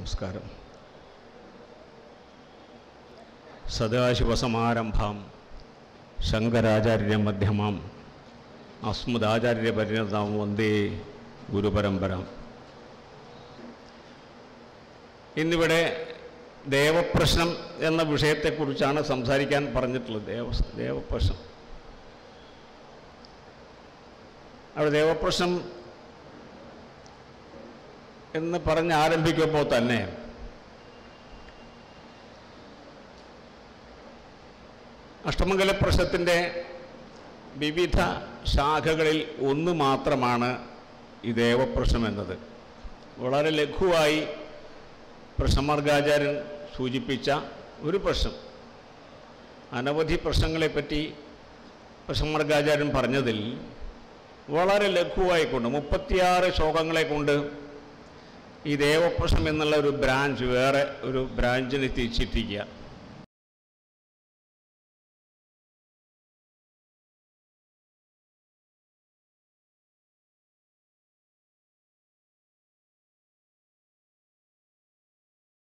നമസ്കാരം. സദാശിവസമാരംഭാം ശങ്കരാചാര്യ മധ്യമാം അസ്മദാചാര്യപരിണതാം വന്ദേ ഗുരുപരമ്പര. ഇന്നിവിടെ ദേവപ്രശ്നം എന്ന വിഷയത്തെക്കുറിച്ചാണ് സംസാരിക്കാൻ പറഞ്ഞിട്ടുള്ളത്. ദേവ ദേവപ്രശ്നം. അവിടെ ദേവപ്രശ്നം എന്ന് പറഞ്ഞ് ആരംഭിക്കുമ്പോൾ തന്നെ അഷ്ടമംഗല പ്രശ്നത്തിന്റെ വിവിധ ശാഖകളിൽ ഒന്ന് മാത്രമാണ് ഈ ദേവപ്രശ്നം എന്നത്. വളരെ ലഘുവായി പ്രശ്നമാർഗാചാര്യൻ സൂചിപ്പിച്ച ഒരു പ്രശ്നം. അനവധി പ്രശ്നങ്ങളെപ്പറ്റി പ്രശ്നമാർഗാചാര്യൻ പറഞ്ഞതിൽ വളരെ ലഘുവായിക്കൊണ്ട് മുപ്പത്തിയാറ് ശ്ലോകങ്ങളെ കൊണ്ട് ഈ ദേവപ്രശ്നം എന്നുള്ള ഒരു ബ്രാഞ്ച് വേറെ ഒരു ബ്രാഞ്ചിനെ തിരിച്ചിട്ടിരിക്കുക